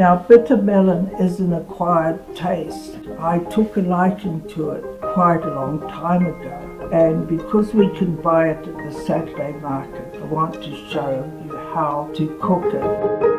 Now, bitter melon is an acquired taste. I took a liking to it quite a long time ago, and because we can buy it at the Saturday market, I want to show you how to cook it.